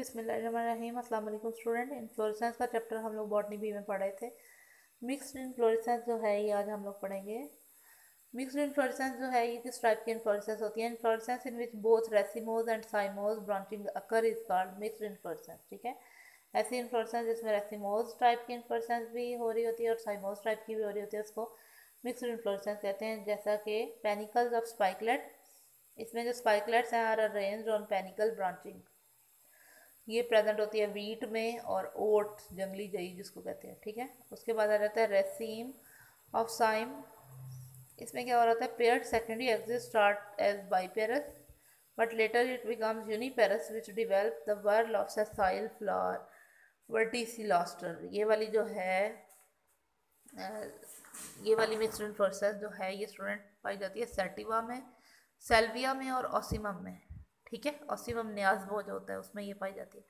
अस्सलाम वालेकुम student inflorescence का चैप्टर हम लोग बॉटनी बी में पढ़े थे। मिक्स्ड इन्फ्लोरेसेंस जो है ये आज हम लोग पढ़ेंगे। मिक्स्ड इन्फ्लोरेसेंस जो है ये किस टाइप की इन्फ्लोरेसेंस होती है? Inflorescence in which both racemose and cymose branching occur is called mixed inflorescence ठीक है? ऐसी इन्फ्लोरेसेंस जिसमें रेसिमोज टाइप की इन्फ्लोरेसेंस भी हो रही होती है और साइमोज टाइप की भी हो रही होती है, उसको मिक्सड इन्फ्लोरेसेंस कहते हैं। जैसा कि पेनिकल्स ऑफ़ स्पाइकलेट इसमें जो स्पाइकलेट्स हैं are arrange on panicle branching ये प्रेजेंट होती है वीट में और ओट जंगली जई जिसको कहते हैं, ठीक है? उसके बाद आ जाता है रेसीम ऑफ़ साइम इसमें क्या हो रहा है? Pair secondary axis start as biparous but later it becomes uniparous which develop the whorl of sessile flower verticillaster ये वाली जो है ये वाली मिक्सड प्रोसेस जो है, ये स्टूडेंट पाई जाती है सेटिवा में सेल्विया में और ओसिमम में। ठीक है? ऑसिमम न्याज वो जो होता है, उसमें ये पाई जाती है।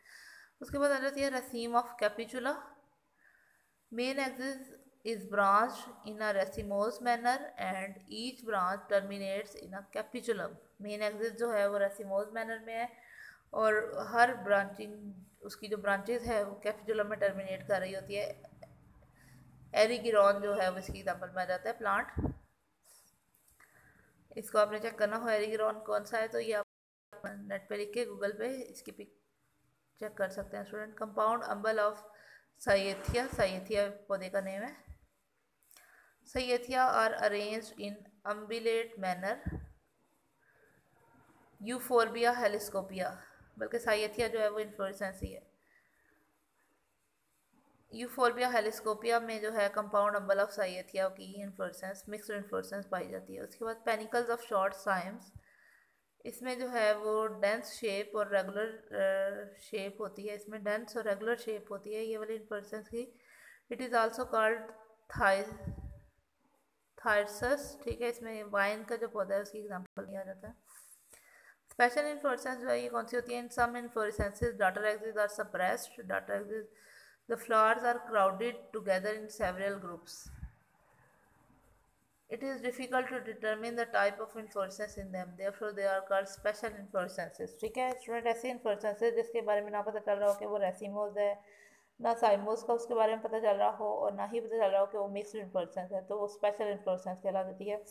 उसके बाद आ जाती है raceme of capitula. Main axis is branch in a racemose manner and each branch terminates in a capitulum main axis जो है वो रेसिमोस मैनर में है और हर ब्रांचिंग उसकी जो ब्रांचेज है वो कैपिचुलम में टर्मिनेट कर रही होती है। एरिगिरॉन जो है वो इसकी एग्ज़ाम्पल में आ जाता है प्लांट इसको आपने चेक करना हो एरिगिरॉन कौन सा है? तो ये नेट पे लिख के गूगल पे इसकी पिक चेक कर सकते हैं student compound umbel of cyathia cyathia पौधे का नेम है। Cyathia are arrange in umbellate manner Euphorbia helioscopia बल्कि साइथिया जो है वो इन्फ्लोरेसेंस ही है। यूफोरबिया हेलिस्कोपिया में जो है कंपाउंड अम्बल ऑफ़ साइथिया की इन्फ्लोरेसेंस मिक्सड इन्फ्लोरेसेंस पाई जाती है। उसके बाद पेनिकल्स ऑफ़ शॉर्ट साइम्स इसमें जो है वो डेंस शेप और रेगुलर शेप होती है। इसमें डेंस और रेगुलर शेप होती है। ये वाली इन्फोर्सेंस की it is also called thyrsus ठीक है? इसमें वाइन का जो पौधा है, उसकी एग्जांपल दिया जाता है। स्पेशल इन्फ्लोरेसेंस जो है, ये कौन सी होती है? In some inflorescences daughter axis are suppressed daughter axis the flowers are crowded together in several groups It is difficult to determine the type of inflorescence in them. Therefore, they are called special inflorescences. ठीक है student ऐसी inflorescences जिसके बारे में ना पता चल रहा हो कि वो रेसिमोज है ना साइमोज का उसके बारे में पता चल रहा हो और ना ही पता चल रहा हो कि वो मिक्सड इन्फ्लोरेंस है तो वो स्पेशल इन्फ्लोरेंस कहला देती है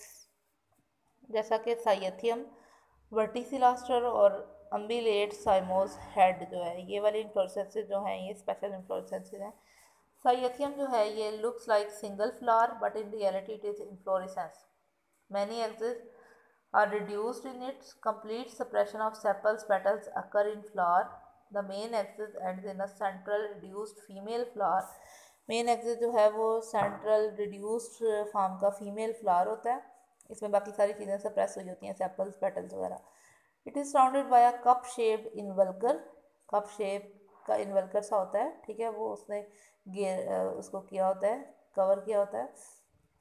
जैसा कि साइथियम वर्टिसिलास्टर और अम्बिलेट साइमोज हेड जो है ये वाली इन्फ्लोरेंसेज जो हैं ये स्पेशल इन्फ्लोरेंसेज हैं साइथियम जो है, ये looks like single flower but in reality it is inflorescence many exist are reduced in its complete suppression of sepals, petals occur in flower. The main axis ends in a central reduced female main axis जो है, वो central reduced form का female flower होता है। इसमें बाकी सारी चीज़ें सप्रेस हुई होती हैं सेपल्स पेटल्स वगैरह। It is surrounded by a cup shape in involucre cup shape का इनवल्कर सा होता है, ठीक है, वो उसने गेर उसको किया होता है, कवर किया होता है।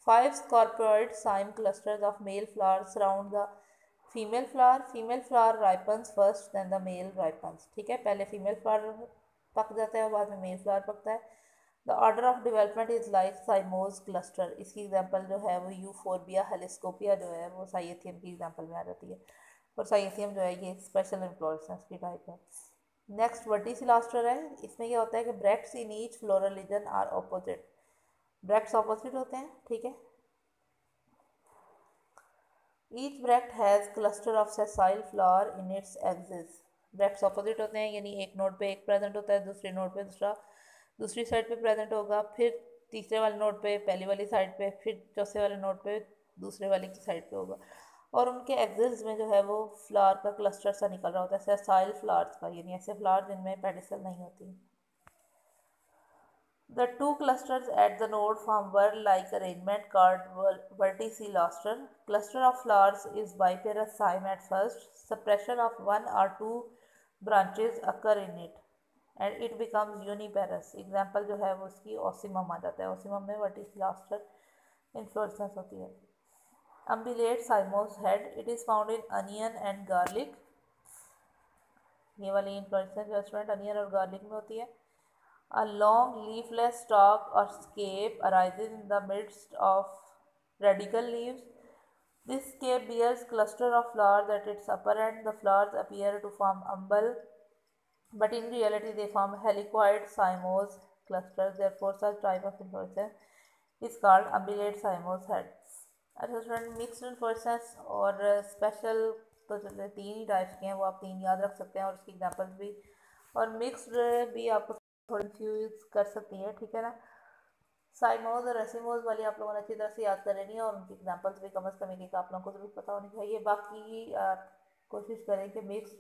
Five scorpioid cyme clusters of male flower surround the female flower female flower ripens first than the male ripens ठीक है? पहले फीमेल फ्लावर पक जाता है और बाद में मेल फ्लावर पकता है। The order of development is like cymose cluster इसकी एग्जांपल जो है वो यूफोरबिया हेलिस्कोपिया जो है, वो साइथियम की एग्जांपल में आ जाती है। और साइथियम जो है, ये स्पेशल इम्प्लोरेंस की टाइप है। नेक्स्ट वर्टिसिलास्टर है, इसमें क्या होता है कि bracts in each floral region are opposite bracts opposite होते हैं, ठीक है? Each bract has cluster of sessile flower in its axis bracts opposite होते हैं, यानी एक नोट पे एक प्रेजेंट होता है, दूसरे नोट पे दूसरा, दूसरी साइड पे प्रेजेंट होगा, फिर तीसरे वाले नोट पे, पहली वाली साइड पे, फिर चौथे वाले नोट पे, दूसरे वाले की साइड पे होगा। और उनके एग्जिल्स में जो है वो फ्लावर का क्लस्टर सा निकल रहा होता है साइल फ्लावर्स का यानी ऐसे फ्लावर जिनमें पेडिसल नहीं होती। The two clusters at the node form whorl like arrangement called verticillaster cluster of flowers is biparous cyme at first suppression of one और two branches occur in it and it becomes uniparous example जो है वो उसकी Ocimum आ जाता है। Ocimum में verticillaster inflorescence होती है। Umbellate cymose head it is found in onion and garlic ये वाली इन्फ्लोरेंसेंस जो स्टूडेंट अनियन और गार्लिक में होती है। अ लॉन्ग लीफलेस स्टॉक और scape arises in the midst of radical leaves this scape bears cluster of flowers at its upper end the flowers appear to form umbel but in reality they form helicoid cymose clusters. Therefore, such type of inflorescence is called umbellate cymose heads. अच्छा student mixed inflorescence और special तो जो तीन ही types के हैं, वो आप तीन याद रख सकते हैं और उसकी एग्जांपल्स भी। और मिक्सड भी आपको थोड़ी कंफ्यूज कर सकती है, ठीक है ना? साइमोज और रेसिमोज वाली आप लोगों ने अच्छी तरह से याद कर लेनी है और उनकी एग्जांपल्स भी कम अज़ कम एक आप लोगों को ज़रूर पता होनी चाहिए। बाकी आप कोशिश करें कि मिक्स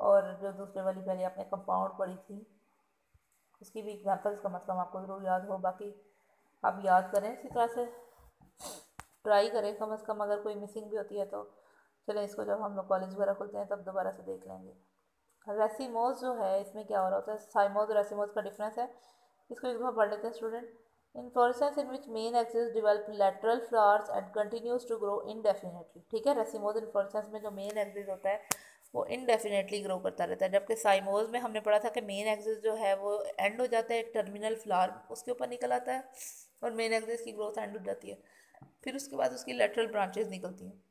और जो दूसरे वाली पहले आपने कंपाउंड पढ़ी थी, उसकी भी एग्जांपल्स कम अज़ कम आपको ज़रूर याद हो। बाकी आप याद करें इसी तरह से। ट्राई करें कम अज़ कम अगर कोई मिसिंग भी होती है तो। चलें इसको जब हम लोग कॉलेज वगैरह खुलते हैं तब दोबारा से देख लेंगे। रेसीमोज जो है, इसमें क्या हो रहा होता है? साइमोज और रेसीमोज का डिफरेंस है। इसको एक दफ़ा पढ़ लेते हैं student in inflorescence in which main axis develop lateral flowers and continues to grow indefinitely ठीक है? रेसिमोज इन्फ्लोरेसेंस में जो मेन एक्सिस होता है, वो इनडेफिनेटली ग्रो करता रहता है। जबकि साइमोज में हमने पढ़ा था कि मेन एक्सिस जो है, वो एंड हो जाता है एक टर्मिनल फ्लावर उसके ऊपर निकल आता है और मेन एक्सिस की ग्रोथ एंड हो जाती है। फिर उसके बाद उसकी लेटरल ब्रांचेस निकलती हैं।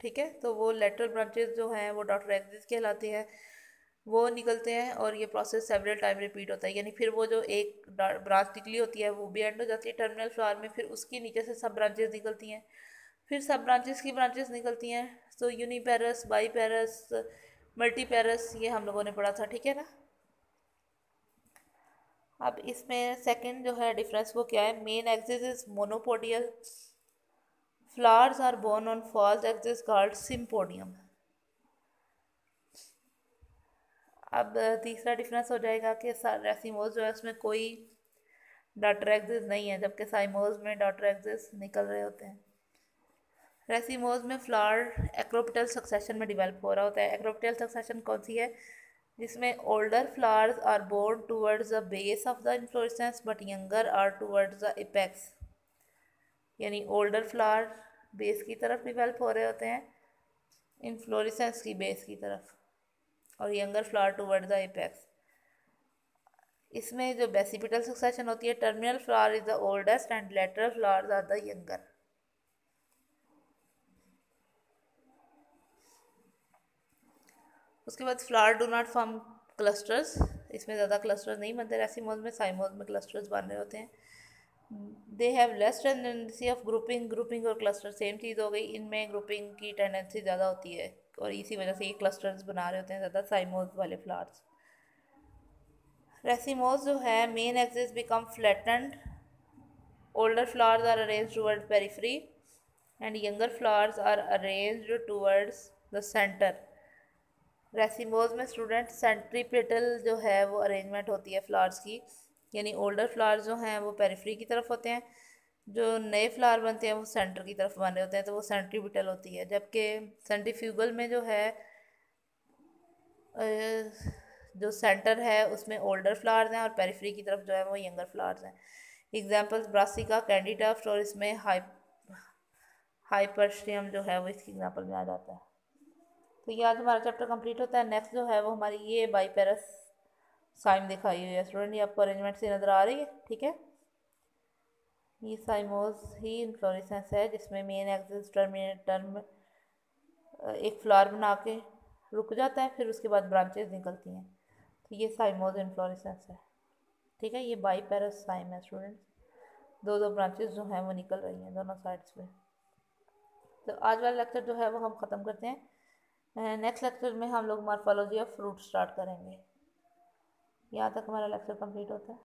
ठीक है? तो वो लेटरल ब्रांचेस जो हैं, वो डॉक्टर एक्सिस कहलाते हैं। वो निकलते हैं और ये प्रोसेस सेवरल टाइम रिपीट होता है। यानी फिर वो जो एक ब्रांच निकली होती है, वो भी एंड हो जाती है टर्मिनल फ्लावर में। फिर उसकी नीचे से सब ब्रांचेस निकलती हैं। फिर सब ब्रांचेस की ब्रांचेस निकलती हैं। तो uniparous biparous multiparous ये हम लोगों ने पढ़ा था। ठीक है ना? अब इसमें सेकंड जो है डिफरेंस वो क्या है? Main axis is monopodial flowers are borne on false axis called sympodium अब तीसरा डिफरेंस हो जाएगा कि रेसीमोज जो है उसमें कोई डॉटर एग्जिस नहीं है, जबकि साइमोज में डॉटर एग्जिस निकल रहे होते हैं। रेसीमोज में फ्लावर एक्रोपिटल सक्सेशन में डिवेल्प हो रहा होता है। एक्रोपिटल सक्सेशन कौन सी है? जिसमें older flowers are borne towards the base of the inflorescence but younger are towards the apex यानी ओल्डर फ्लावर बेस की तरफ़ डिवेल्प हो रहे होते हैं इन्फ्लोरेसेंस की बेस की तरफ़, और younger flower toward the apex इसमें जो बेसिपिटल सक्सेशन होती है terminal flower is the oldest and lateral flower are the younger उसके बाद flower do not form clusters इसमें ज़्यादा क्लस्टर्स नहीं बनते रेसिमोज में साइमोज में क्लस्टर्स बन रहे होते हैं। They have less tendency of grouping grouping और क्लस्टर सेम चीज़ हो गई, इनमें ग्रुपिंग की टेंडेंसी ज़्यादा होती है और इसी वजह से ये क्लस्टर्स बना रहे होते हैं ज़्यादा साइमोज वाले फ्लावर्स रेसिमोज जो है main axis become flattened older flowers are arrange toward periphery and younger flowers are arrange towards the racemose में स्टूडेंट सेंट्रीपेटल जो है वो अरेंजमेंट होती है फ्लावर्स की, यानी ओल्डर फ्लावर्स जो हैं वो पेरीफ्री की तरफ़ होते हैं, जो नए फ्लावर बनते हैं वो सेंटर की तरफ़ बने होते हैं तो वो सेंट्रीबिटल होती है, जबकि सेंट्रीफ्यूगल में जो है जो सेंटर है उसमें ओल्डर फ्लावर्स हैं और पेरीफ्री की तरफ़ जो है वो यंगर फ्लावर्स हैं। एग्जांपल्स, ब्रासिका, कैंडी टफ्ट और इसमें हाई हाइपरस्ट्रियम जो है वो इसकी एग्जांपल में आ जाता है। तो ये आज हमारा चैप्टर कंप्लीट होता है। नेक्स्ट जो है वो हमारी ये बाई पेरस साइम दिखाई हुई है। स्टूडेंट ये आपको अरेंजमेंट से नज़र आ रही है, ठीक है? ये साइमोज ही इन्फ्लोरेसेंस है, जिसमें मेन एक्सिस टर्मिनेट टर्म एक फ्लावर बना के रुक जाता है, फिर उसके बाद ब्रांचेस निकलती हैं। तो ये साइमोज इन्फ्लोरेसेंस है, ठीक है? ये बाई पैरस साइम है स्टूडेंट्स दो दो ब्रांचेज जो हैं वो निकल रही हैं दोनों साइड्स पे तो आज वाला लेक्चर जो है वो हम ख़त्म करते हैं। नेक्स्ट लेक्चर में हम लोग मॉर्फोलॉजी ऑफ़ फ्रूट स्टार्ट करेंगे। यहाँ तक हमारा लेक्चर कंप्लीट होता है।